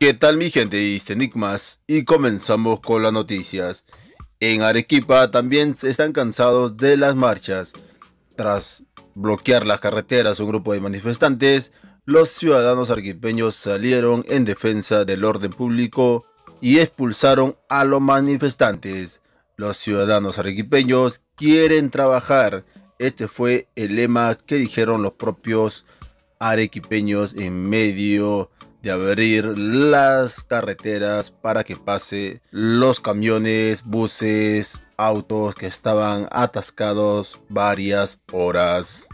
¿Qué tal mi gente? Este Enigmas y comenzamos con las noticias. En Arequipa también están cansados de las marchas. Tras bloquear las carreteras un grupo de manifestantes, los ciudadanos arequipeños salieron en defensa del orden público y expulsaron a los manifestantes. Los ciudadanos arequipeños quieren trabajar. Este fue el lema que dijeron los propios arequipeños en medio de abrir las carreteras para que pase los camiones, buses, autos que estaban atascados varias horas.